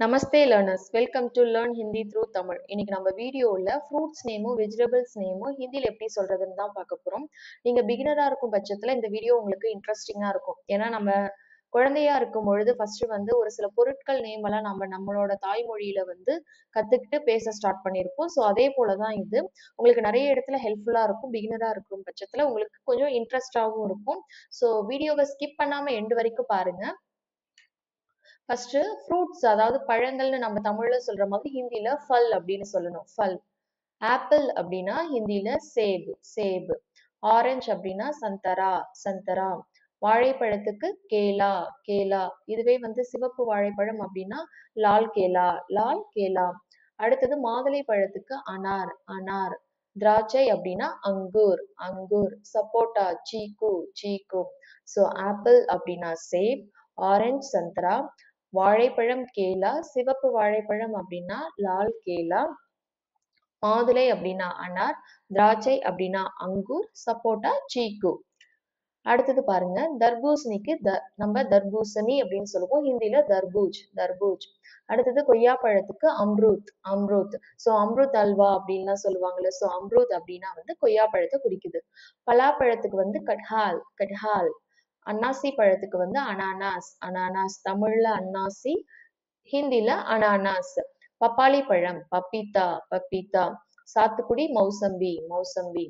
Namaste learners welcome to learn Hindi through Tamil இன்னைக்கு நம்ம வீடியோவில் ஃப்ரூட்ஸ் நேமும் வெஜிடபிள்ஸ் நேமும் ஹிந்தியில் எப்படி சொல்றதுன்னு தான் பார்க்க போகிறோம் நீங்கள் பிகினராக இருக்கும் பட்சத்தில் இந்த வீடியோ உங்களுக்கு இன்ட்ரெஸ்டிங்காக இருக்கும். ஏன்னா நம்ம குழந்தையா இருக்கும் பொழுது ஃபர்ஸ்ட் வந்து ஒரு சில பொருட்கள் நேம் எல்லாம் நம்ம நம்மளோட தாய்மொழியில வந்து கத்துக்கிட்டு பேச ஸ்டார்ட் பண்ணியிருப்போம் ஸோ அதே போலதான் இது. உங்களுக்கு நிறைய இடத்துல ஹெல்ப்ஃபுல்லா இருக்கும். பிகினரா இருக்கும் பட்சத்துல உங்களுக்கு கொஞ்சம் இன்ட்ரெஸ்டாகவும் இருக்கும். ஸோ வீடியோவை ஸ்கிப் பண்ணாம எண்டு வரைக்கும் பாருங்க. ஃபர்ஸ்ட் ஃப்ரூட்ஸ் அதாவது பழங்கள்னு நம்ம தமிழ்ல சொல்ற மாதிரி ஹிந்தியில ஃபல் அப்படின்னு சொல்லணும். ஃபல் ஆப்பிள் அப்படின்னா ஹிந்தில சேபு சேபு. ஆரஞ்சு அப்படின்னா சந்தரா சந்தரா. வாழைப்பழத்துக்கு கேலா கேலா. இதுவே வந்து சிவப்பு வாழைப்பழம் அப்படின்னா லால் கேலா லால் கேலா. அடுத்தது மாதுளை பழத்துக்கு அனார் அனார். திராட்சை அப்படின்னா அங்கூர் அங்கூர். சப்போட்டா சீக்கு சீக்கு. ஸோ ஆப்பிள் அப்படின்னா சேப் ஆரஞ்சு சந்தரா. வாழைப்பழம் கேலா சிவப்பு வாழைப்பழம் அப்படின்னா லால் கேலா மாதுளை அப்படின்னா அனார் திராட்சை அப்படின்னா அங்கூர் சப்போட்டா சீக்கு. அடுத்தது பாருங்க தர்பூசணிக்கு த நம்ம தர்பூசணி அப்படின்னு சொல்லுவோம் ஹிந்தியில தர்பூஜ் தர்பூஜ். அடுத்தது கொய்யாப்பழத்துக்கு அம்ரூத் அம்ரூத். ஸோ அம்ருத் அல்வா அப்படின்லாம் சொல்லுவாங்கல்ல ஸோ அம்ரூத் அப்படின்னா வந்து கொய்யாப்பழத்தை குறிக்குது பலாப்பழத்துக்கு வந்து கட்ஹால் கட்ஹால். அன்னாசி பழத்துக்கு வந்து அனானாஸ் அனானாஸ் தமிழ்ல அன்னாசி ஹிந்தில அனானாஸ். பப்பாளி பழம் பப்பீத்தா பப்பீத்தா. சாத்துக்குடி மௌசம்பி மௌசம்பி.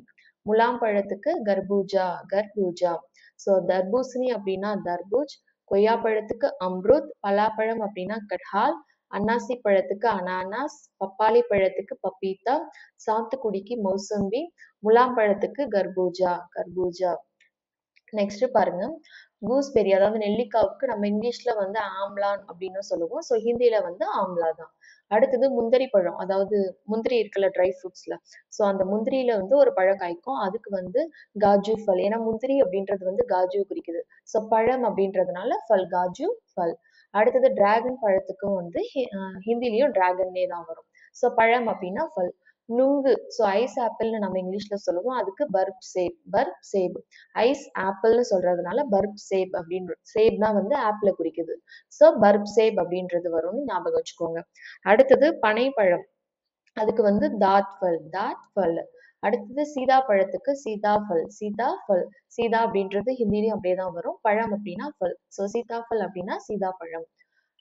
முலாம் பழத்துக்கு கர்பூஜா கர்பூஜா. ஸோ தர்பூசணி அப்படின்னா தர்பூஜ் கொய்யாப்பழத்துக்கு அம்ருத் பலாப்பழம் அப்படின்னா கட்ஹால் அன்னாசி பழத்துக்கு அனானாஸ் பப்பாளி பழத்துக்கு பப்பீத்தா சாத்துக்குடிக்கு மௌசம்பி முலாம் பழத்துக்கு கர்பூஜா கர்பூஜா. நெக்ஸ்ட் பாருங்க. கூஸ்பெரி அதாவது நெல்லிக்காவுக்கு நம்ம இங்கிலீஷ்ல வந்து ஆம்லான் அப்படின்னு சொல்லுவோம். ஸோ ஹிந்தியில வந்து ஆம்லா தான். அடுத்தது முந்திரி பழம் அதாவது முந்திரி இருக்குல்ல ட்ரை ஃப்ரூட்ஸ்ல ஸோ அந்த முந்திரியில வந்து ஒரு பழம் காய்க்கும். அதுக்கு வந்து காஜு ஃபல். ஏன்னா முந்திரி அப்படின்றது வந்து காஜு குறிக்குது. ஸோ பழம் அப்படின்றதுனால ஃபல் காஜு ஃபல். அடுத்தது டிராகன் பழத்துக்கும் வந்து ஹிந்திலையும் டிராகன்னே தான் வரும். ஸோ பழம் அப்படின்னா ஃபல். நுங்கு. ஸோ ஐஸ் ஆப்பிள்னு நம்ம இங்கிலீஷ்ல சொல்லுவோம். அதுக்கு பர்ப் சேப் பர்ப் சேப் ஐஸ் ஆப்பிள்னு சொல்றதுனால பர்ப் சேப் அப்படின்ற சேப் தான் வந்து ஆப்பிள குறிக்குது. ஸோ பர்ப் சேப் அப்படின்றது வரும்னு ஞாபகம் வச்சுக்கோங்க. அடுத்தது பனைப்பழம். அதுக்கு வந்து தாத் ஃபல் தாத் ஃபல் அடுத்தது சீதா பழத்துக்கு சீதா ஃபல் சீதா ஃபல் சீதா அப்படின்றது ஹிந்திலையும் அப்படியே தான் வரும். பழம் அப்படின்னா ஃபல். ஸோ சீதா ஃபல் அப்படின்னா சீதா பழம்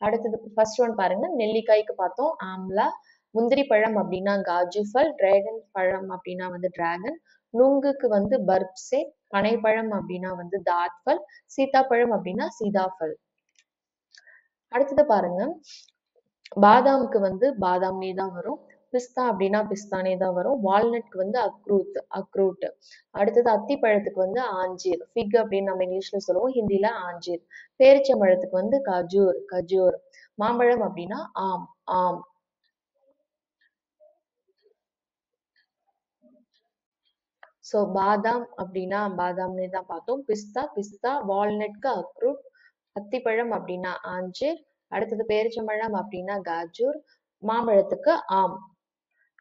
அடுத்தது ஃபர்ஸ்ட் ஒன் பாருங்க. நெல்லிக்காய்க்கு பார்த்தோம். ஆம்லா முந்திரி பழம் அப்படின்னா காஜு ஃபல் டிராகன் பழம் அப்படின்னா வந்து டிராகன் நுங்குக்கு வந்து பர்ப்சே பனைப்பழம் அப்படின்னா வந்து தாத்ஃபல் சீதாப்பழம் அப்படின்னா சீதாஃபல் அடுத்தது பாருங்க. பாதாமுக்கு வந்து பாதாம்னே தான் வரும். பிஸ்தா அப்படின்னா பிஸ்தானே தான் வரும். வால்நட்க்கு வந்து அக்ரூத் அக்ரூட் அடுத்தது அத்திப்பழத்துக்கு வந்து ஆஞ்சீர். ஃபிக் அப்படின்னு நம்ம இங்கிலீஷ்ல சொல்லுவோம். ஹிந்தில ஆஞ்சீர். பேரிச்சம்பழத்துக்கு வந்து கஜூர் கஜூர். மாம்பழம் அப்படின்னா ஆம் ஆம். ஸோ பாதாம் அப்படின்னா பாதாம்னே தான் பார்த்தோம். பிஸ்தா பிஸ்தா வால்நட்க்கு அக்ரூட் அத்திப்பழம் அப்படின்னா ஆஞ்சீர் அடுத்தது பேரிச்சம்பழம் அப்படின்னா காஜூர் மாம்பழத்துக்கு ஆம்.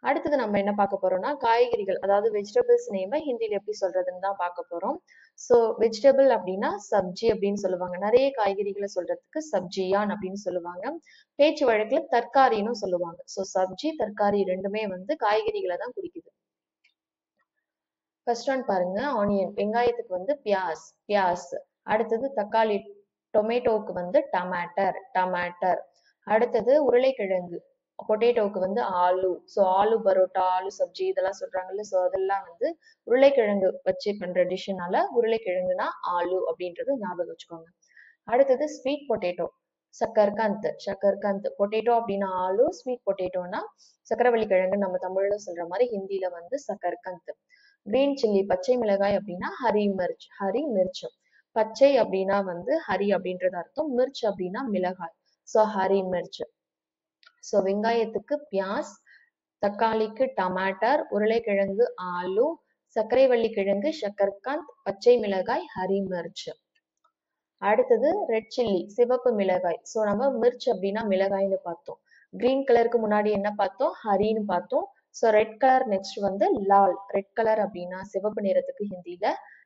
அடுத்தது நம்ம என்ன பார்க்க போறோம்னா காய்கறிகள் அதாவது வெஜிடபிள்ஸ் நேம ஹிந்தியில் எப்படி சொல்றதுன்னு தான் பார்க்க போறோம். ஸோ வெஜிடபிள் அப்படின்னா சப்ஜி அப்படின்னு சொல்லுவாங்க. நிறைய காய்கறிகளை சொல்றதுக்கு சப்ஜியான் அப்படின்னு சொல்லுவாங்க. பேச்சு வழக்குல தற்காரின்னு சொல்லுவாங்க. ஸோ சப்ஜி தற்காரி ரெண்டுமே வந்து காய்கறிகளை தான் குறிக்குது. ஃபர்ஸ்ட் ஒன் பாருங்க ஆனியன் வெங்காயத்துக்கு வந்து பியாஸ் பியாஸ். அடுத்தது தக்காளி டொமேட்டோவுக்கு வந்து டமாட்டர் டமாட்டர். அடுத்தது உருளைக்கிழங்கு. பொட்டேட்டோவுக்கு வந்து ஆலு. ஸோ ஆலு பரோட்டா ஆலு சப்ஜி இதெல்லாம் சொல்றாங்கல்ல ஸோ அதெல்லாம் வந்து உருளைக்கிழங்கு வச்சு பண்ற டிஷ்ஷுனால உருளைக்கிழங்குனா ஆலு அப்படின்றது ஞாபகம் வச்சுக்கோங்க. அடுத்தது ஸ்வீட் பொட்டேட்டோ சக்கர்கந்த் சக்கர்கந்த் பொட்டேட்டோ அப்படின்னா ஆலு ஸ்வீட் பொட்டேட்டோனா சக்கரவள்ளி கிழங்கு நம்ம தமிழ்ல சொல்ற மாதிரி ஹிந்தியில வந்து சக்கர்கந்த் கிரீன் சில்லி பச்சை மிளகாய் அப்படின்னா ஹரி மிர்ச் ஹரி மிர்ச்சம். பச்சை அப்படின்னா வந்து ஹரி அப்படின்றது அர்த்தம். மிர்ச் அப்படின்னா மிளகாய். ஸோ ஹரி மிர்ச். ஸோ வெங்காயத்துக்கு பியாஸ் தக்காளிக்கு டமாட்டர் உருளைக்கிழங்கு ஆலு சர்க்கரைவள்ளி கிழங்கு ஷக்கர்காந்த் பச்சை மிளகாய் ஹரி மிர்ச். அடுத்தது ரெட் சில்லி சிவப்பு மிளகாய். ஸோ நம்ம மிர்ச் அப்படின்னா மிளகாய்னு பார்த்தோம். கிரீன் கலருக்கு முன்னாடி என்ன பார்த்தோம்? ஹரின்னு பார்த்தோம். ஸோ ரெட் கலர் நெக்ஸ்ட் வந்து லால். ரெட் கலர் அப்படின்னா சிவப்பு நிறத்துக்கு ஹிந்தியில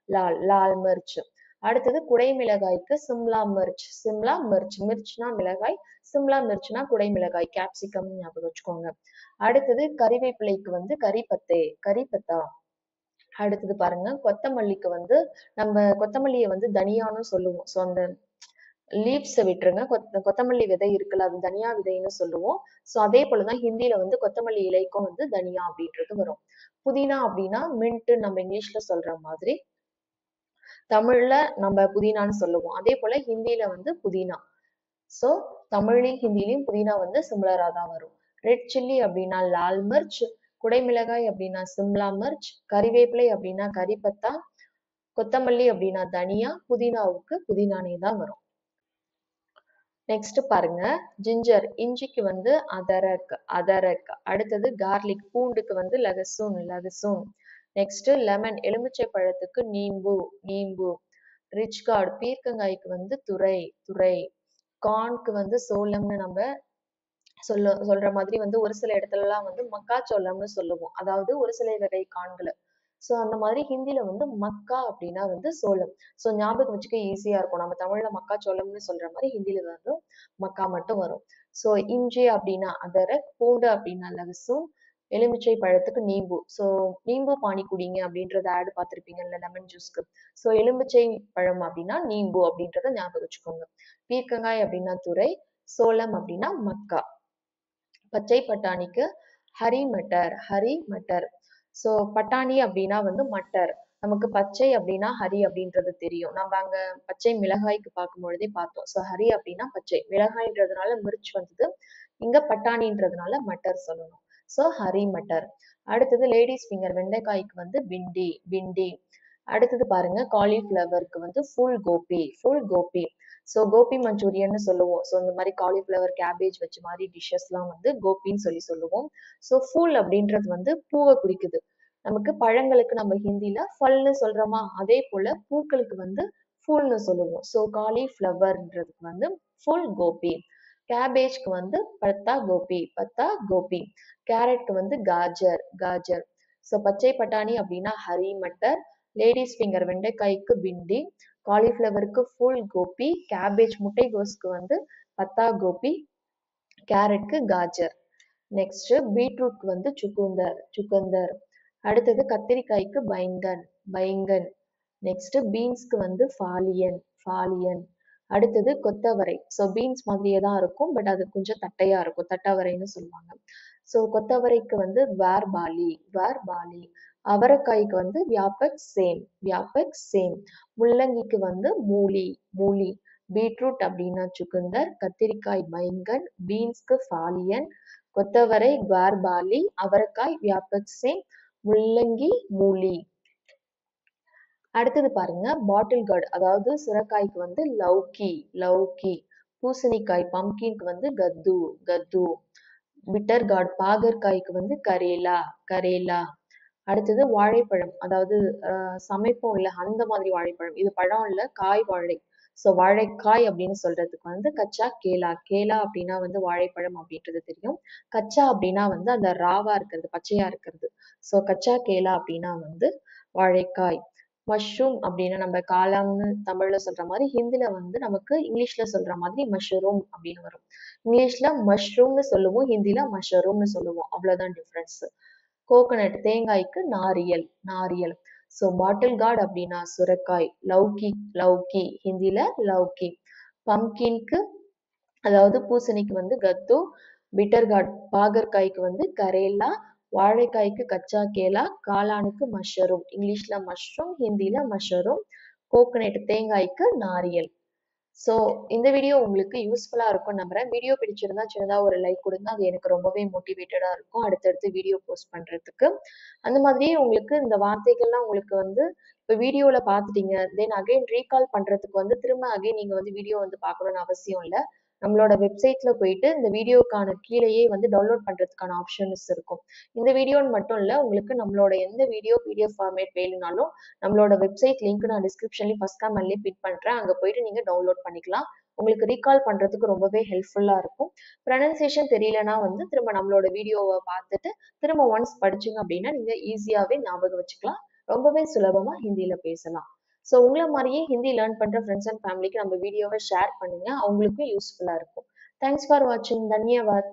லால். லால் மிர்ச். அடுத்தது குடைமிளகாய்க்கு சிம்லா மிர்ச். சிம்லா மிர்ச். மிர்ச்னா மிளகாய் சிம்லா மிர்ச்னா குடைமிளகாய் கேப்சிகம் ஞாபகம் வச்சுக்கோங்க. அடுத்தது கறிவேப்பிலைக்கு வந்து கறிப்பத்தே கறிப்பத்தா. அடுத்தது பாருங்க கொத்தமல்லிக்கு வந்து நம்ம கொத்தமல்லியை வந்து தனியான்னு சொல்லுவோம். ஸோ அந்த லீவ்ஸை விட்டுருங்க. கொத்தமல்லி விதை இருக்குல்ல அது தனியா விதைன்னு சொல்லுவோம். ஸோ அதே போலதான் ஹிந்தியில வந்து கொத்தமல்லி இலைக்கும் வந்து தனியா அப்படின்றது வரும். புதினா அப்படின்னா மின்ட் நம்ம இங்கிலீஷ்ல சொல்ற மாதிரி தமிழ்ல நம்ம புதினான்னு சொல்லுவோம். அதே போல ஹிந்தியில வந்து புதினா. ஸோ தமிழ்லையும் ஹிந்திலையும் புதினா வந்து சிமிலரா தான் வரும். ரெட் சில்லி அப்படின்னா லால் மிர்ச் குடைமிளகாய் அப்படின்னா சிம்லா மிர்ச் கறிவேப்பிலை அப்படின்னா கறிப்பத்தா கொத்தமல்லி அப்படின்னா தனியா புதினாவுக்கு புதினானே தான் வரும். நெக்ஸ்ட் பாருங்க. ஜிஞ்சர் இஞ்சிக்கு வந்து அதரக் அதரக் அடுத்தது கார்லிக் பூண்டுக்கு வந்து லகசூன் லகசூன். நெக்ஸ்ட் லெமன் எலுமிச்சை பழத்துக்கு நீம்பு நீம்பு. ரிச் கார்டு பீர்க்கங்காய்க்கு வந்து துறை துறை கார்னுக்கு வந்து சோளம்னு நம்ம சொல்ல சொல்ற மாதிரி வந்து ஒரு சில இடத்துல எல்லாம் வந்து மக்காச்சோளம்னு சொல்லுவோம். அதாவது ஒரு சில வகை கான்களை சோ அந்த மாதிரி ஹிந்தில வந்து மக்கா அப்படின்னா வந்து சோளம். சோ ஞாபகம் வச்சுக்க ஈஸியா இருக்கும். நம்ம தமிழ்ல மக்காச்சோளம்னு சொல்ற மாதிரி ஹிந்தில வந்து மக்கா மட்டும் வரும். சோ இஞ்சி அப்படின்னா அதரக் பூண்டு அப்படின்னா லகசூன் எலுமிச்சை பழத்துக்கு நீம்பு. சோ நீம்பு பானி குடிங்க அப்படின்றத ஆடு பார்த்துருப்பீங்கல்ல லெமன் ஜூஸ்க்கு சோ எலுமிச்சை பழம் அப்படின்னா நீம்பு அப்படின்றத ஞாபகம் வச்சுக்கோங்க. பீர்க்கங்காய் அப்படின்னா துறை சோளம் அப்படின்னா மக்கா. பச்சை பட்டாணிக்கு ஹரி மட்டர் ஹரி மட்டர் சோ பட்டாணி அப்படின்னா வந்து மட்டர். நமக்கு பச்சை அப்படின்னா ஹரி அப்படின்றது தெரியும். நம்ம அங்க பச்சை மிளகாய்க்கு பார்க்கும் பொழுதே பார்த்தோம். சோ ஹரி அப்படின்னா பச்சை. மிளகாய்ன்றதுனால மிர்ச் வந்தது. இங்க பட்டாணின்றதுனால மட்டர் சொல்லணும். சோ ஹரி மட்டர். அடுத்தது லேடிஸ் ஃபிங்கர் வெண்டைக்காய்க்கு வந்து பிண்டி பிண்டி. அடுத்தது பாருங்க காலிஃபிளவருக்கு வந்து ஃபுல் கோபி ஃபுல் கோபி. ஸோ கோபி மஞ்சூரியன்னு சொல்லுவோம். ஸோ இந்த மாதிரி காலிஃப்ளவர் கேபேஜ் வச்ச மாதிரி டிஷ்ஷஸ்லாம் வந்து கோபின்னு சொல்லி சொல்லுவோம். ஸோ ஃபுல் அப்படின்றது வந்து பூவை குறிக்குது. நமக்கு பழங்களுக்கு நம்ம ஹிந்தியில ஃபல்னு சொல்றோமா? அதே போல பூக்களுக்கு வந்து ஃபுல்னு சொல்லுவோம். ஸோ காலிஃப்ளவர்ன்றதுக்கு வந்து ஃபுல் கோபி. கேபேஜ்க்கு வந்து பத்தா கோபி பத்தா கோபி. கேரட்க்கு வந்து காஜர் காஜர். ஸோ பச்சை பட்டாணி அப்படின்னா ஹரி மட்டர் லேடிஸ் ஃபிங்கர் வெண்டைக்காய்க்கு பிண்டி காலிஃப்ளவருக்கு ஃபுல் கோபி கேபேஜ் முட்டைகோஸ்க்கு வந்து பத்தா கோபி கேரட்க்கு காஜர். நெக்ஸ்ட் பீட்ரூட் வந்து சுக்குந்தர் சுக்குந்தர். அடுத்தது கத்திரிக்காய்க்கு பைங்கன் பைங்கன். நெக்ஸ்ட் பீன்ஸ்க்கு வந்து ஃபாலியன் ஃபாலியன். அடுத்தது கொத்தவரை. ஸோ பீன்ஸ் மாதிரியே தான் இருக்கும் பட் அது கொஞ்சம் தட்டையா இருக்கும் தட்டவரைன்னு சொல்லுவாங்க. ஸோ கொத்தவரைக்கு வந்து வேர் பாலி வேர் பாலி. அவரைக்காய்க்கு வந்து வியாபக் சேம் வியாபக் சேம். முள்ளங்கிக்கு வந்து மூலி மூலி. பீட்ரூட் அப்படின்னா சுகுந்தர் கத்திரிக்காய் பைங்கன் பீன்ஸ்க்கு ஃபாலியன். கொத்தவரை குவார்பாலி அவரைக்காய் வியாபக் சேம். முள்ளங்கி மூலி. அடுத்தது பாருங்க பாட்டில் கார்டு அதாவது சுரக்காய்க்கு வந்து லௌக்கி லௌக்கி பூசணிக்காய் பம்கின்க்கு வந்து கத்து கத்து. பிட்டர் கார்டு பாகற்காய்க்கு வந்து கரேலா கரேலா. அடுத்தது வாழைப்பழம். அதாவது அஹ் சமைப்போம் இல்ல அந்த மாதிரி வாழைப்பழம். இது பழம் இல்ல காய் வாழை. ஸோ வாழைக்காய் அப்படின்னு சொல்றதுக்கு வந்து கச்சா கேலா. கேலா அப்படின்னா வந்து வாழைப்பழம் அப்படின்றது தெரியும். கச்சா அப்படின்னா வந்து அந்த ராவா இருக்கிறது பச்சையா இருக்கிறது. ஸோ கச்சா கேலா அப்படின்னா வந்து வாழைக்காய். மஷ்ரூம் அப்படின்னா நம்ம காளான்னு தமிழ்ல சொல்ற மாதிரி ஹிந்தில வந்து நமக்கு இங்கிலீஷ்ல சொல்ற மாதிரி மஷ்ரூம் அப்படின்னு வரும். இங்கிலீஷ்ல மஷ்ரூம்னு சொல்லுவோம் ஹிந்தில மஷ்ரூம்னு சொல்லுவோம். அவ்வளவுதான் டிஃப்ரென்ஸ் கோகனட் தேங்காய்க்கு நாரியல் நாரியல். ஸோ பாட்டில் கார்டு அப்படின்னா சுரக்காய் லௌக்கி லௌக்கி ஹிந்தில லௌக்கி பம்கின்க்கு அதாவது பூசணிக்கு வந்து கத்து பிட்டர் கார்டு பாகற்காய்க்கு வந்து கரேலா வாழைக்காய்க்கு கச்சா கேலா காளானுக்கு மஷ்ரூம். இங்கிலீஷ்ல மஷ்ரூம் ஹிந்தில மஷ்ரூம் கோகனட் தேங்காய்க்கு நாரியல். ஸோ இந்த வீடியோ உங்களுக்கு யூஸ்ஃபுல்லா இருக்கும் நம்புறேன். வீடியோ பிடிச்சிருந்தா சின்னதாக ஒரு லைக் கொடுங்க. அது எனக்கு ரொம்பவே மோட்டிவேட்டடா இருக்கும். அடுத்தடுத்து வீடியோ போஸ்ட் பண்றதுக்கு. அந்த மாதிரியே உங்களுக்கு இந்த வார்த்தைகள்லாம் உங்களுக்கு வந்து இப்போ வீடியோவில் பார்த்துட்டீங்க. தென் அகைன் ரீகால் பண்றதுக்கு வந்து திரும்ப அகைன் நீங்கள் வந்து வீடியோ வந்து பார்க்கணும்னு அவசியம் இல்லை. நம்மளோட வெப்சைட்ல போயிட்டு இந்த வீடியோக்கான கீழேயே வந்து டவுன்லோட் பண்றதுக்கான ஆப்ஷன்ஸ் இருக்கும். இந்த வீடியோன்னு மட்டும் இல்ல உங்களுக்கு நம்மளோட எந்த வீடியோ பிடிஎஃப் ஃபார்மேட் வேணும்னாலும் நம்மளோட வெப்சைட் லிங்க் நான் டிஸ்கிரிப்ஷன்லயும் ஃபர்ஸ்ட் கமெண்ட்லயே பின் பண்றேன். அங்க போயிட்டு நீங்க டவுன்லோட் பண்ணிக்கலாம். உங்களுக்கு ரீகால் பண்றதுக்கு ரொம்பவே ஹெல்ப்ஃபுல்லா இருக்கும். ப்ரனன்சியேஷன் தெரியலனா வந்து திரும்ப நம்மளோட வீடியோவை பார்த்துட்டு திரும்ப ஒன்ஸ் படிச்சீங்க அப்படின்னா நீங்க ஈஸியாவே ஞாபகம் வச்சுக்கலாம். ரொம்பவே சுலபமா ஹிந்தியில பேசலாம். ஸோ உங்களை மாதிரியே ஹிந்தி லேர்ன் பண்ணுற ஃப்ரெண்ட்ஸ் அண்ட் ஃபேமிலிக்கு நம்ம வீடியோவை ஷேர் பண்ணுங்க. அவங்களுக்கும் யூஸ்ஃபுல்லாக இருக்கும். தேங்க்ஸ் ஃபார் வாட்சிங் தன்யவாத்